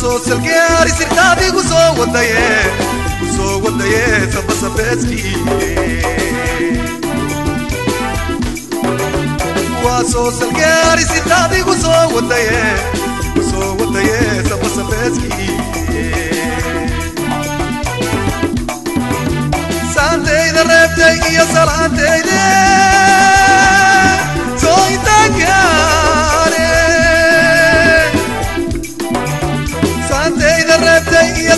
ಸೋ ಸಲ್ಗೆ ಆರಿಸಿರ್ ನಾವಿಗೂ ಸೋ ಒಂದಯೇ ಸೋ ಒಂದಯೇ ಸಬ್ಬ ಸಬ್ಬೆಸ್ಟಿ ವಾಸೋ ಸಲ್ಗೆ ಆರಿಸಿರ್ ನಾವಿಗೂ ಸೋ ಒಂದಯೇ ಸೋ ಒಂದಯೇ ಸಬ್ಬ ಸಬ್ಬೆಸ್ಟಿ ಸಾಂತೇಯ್ದ ರೇಪ್ತೇಗಿಯ ಸಲಹಾಂತೇಯ್ದೇ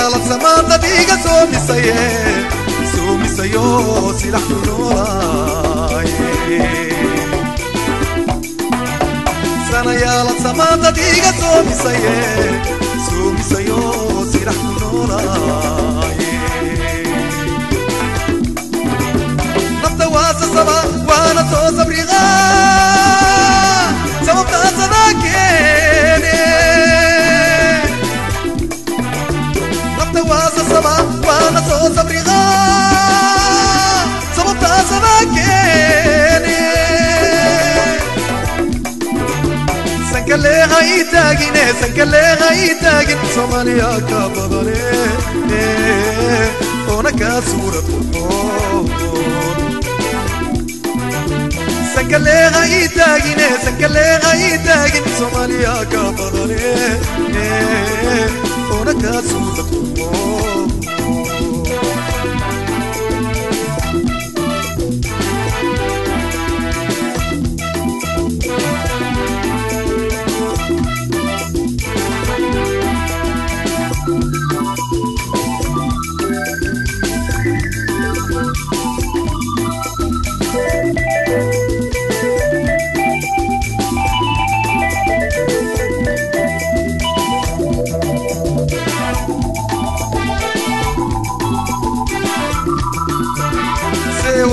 يلا زمان دقيقة سومي سيه سومي سيو سلاح نوراي سنة يلا زمان دقيقة سومي سيه سومي سيو سلاح نوراي سنكلي غيتاقين سنكلي غيتاقين صوماليا كابضاني ونكا سورة سنكلي غيتاقين سنكلي غيتاقين صوماليا كابضاني ونكا سورة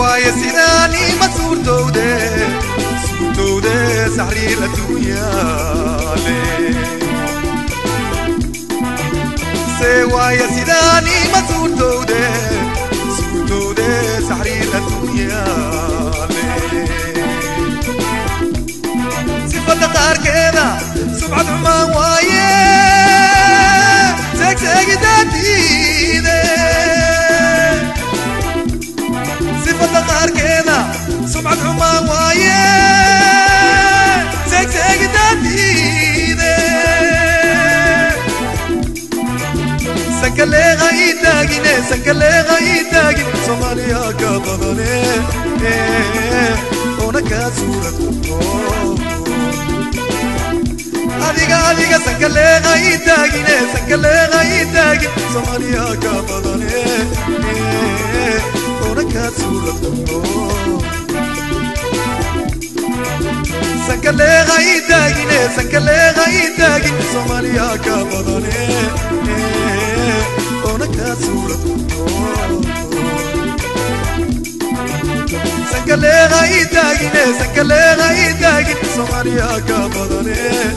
وای سینانی مسور توده توده سحری لدنیا لی سوای سینانی مسور توده توده سحری لدنیا لی سفلت أركينا سبعة عمان وايه غيتاقين سنكلي غيتاقين صوماليا كبضني هناك صورة أديك أديك سنكلي غيتاقين سنكلي غيتاقين صوماليا كبضني هناك صورة ಸಂಕಲೆ ಗೈದಾಗಿನೇ ಸಂಕಲೆ ಗೈದಾಗಿ ಸೋಮಾಲಿಯ ಕಬದನೆ كسورة سكلي غايداكي سكلي غايداكي سماريا